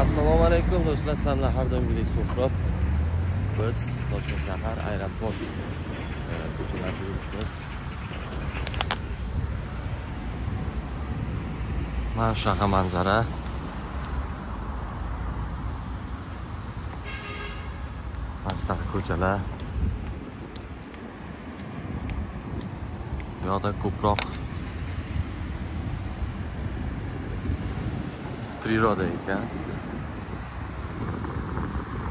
assalomu alaykum do'stlar sizlar har doimgidek suhrob biz toshkent shahar aeroport e, ko'chalarida yuribmiz. Mana shunaqa manzara. Mana shunaqa ko'chalar. Bu yoqda ko'proq priroda ekan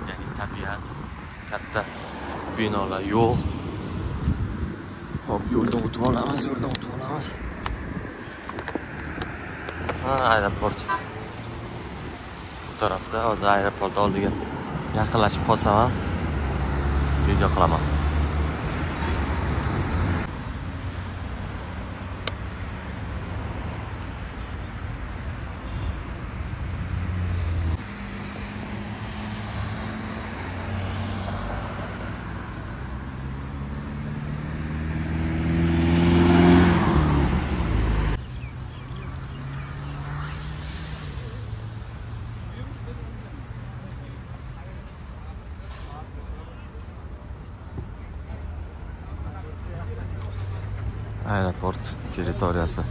ya'ni tabiat katta binolar yo'q hop yo'ldan o'tib olamiz yo'ldan o'tib olamiz ha aeroport. Bu tarafda hozir aeroport oldiga yaqinlashib qolsam ham video qilaman аеропорт территориясы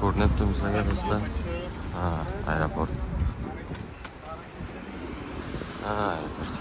ko'rinib turmizdagi do'stlar aeroport aeroport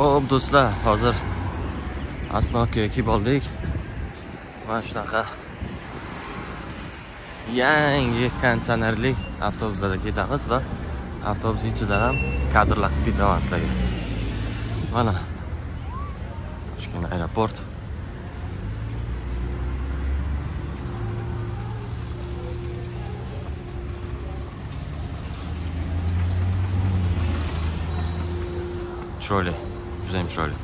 Xo'p do'stlar, hozir asnokiga kelib oldik. Mana shunaqa yangi konditsionerli avtobuslarda ketamiz va avtobus ichidan ham kadrlar qilib ketaman sizlarga. Mana Toshkent aeroport. Chiroyli, juda ham chiroyli.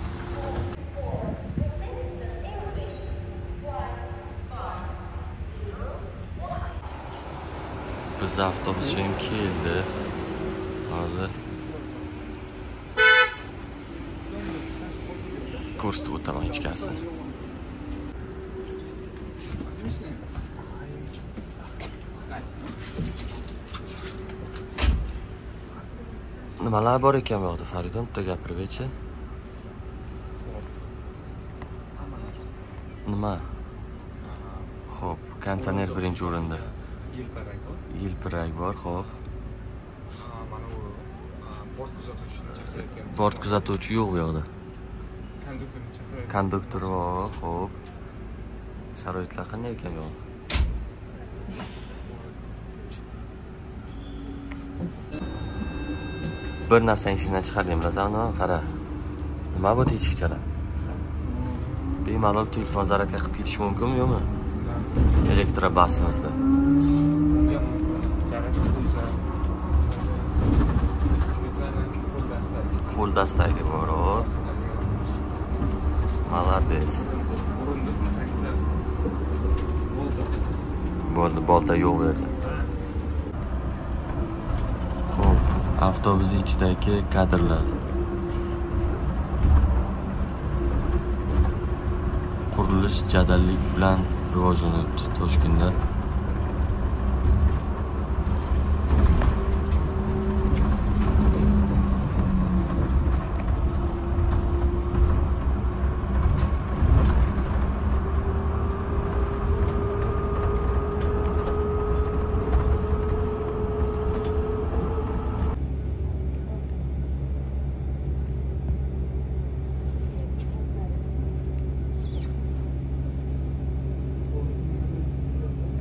Biz avtobus ham keldi. Hozir ko'rsatib o'taman ichkarisini. Nimalar bor ekan bu yoqda Faridon bitta gapirib aytchi. Nima? Xo'p, konditsioner birinchi o'rinda. Yilparak bor. Yilpirak bor, xo'p. Mana bu bort kuzatuvchini chaqirayotgan. Bort kuzatuvchi yo'q bu yoqda. Konduktorni chaqirayotgan. Konduktor bor, xo'p. Sharoitlar qanday ekan bu yoqda? Bir narsani esingdan chiqarding, bilasanmi? Qara. Nima bu teshikchalar? Bemalol telefon zaryadka qilib ketish mumkinmi, yo'qmi? Elektrobasimizda. Qo'l dastagi bor. Молодец. Bo'ldi, bolta yo'q bu yerda. Xo'p, avtobus ichidagi kadrlar. Qurilish jadallik bilan rivojlanayapti Toshkentda.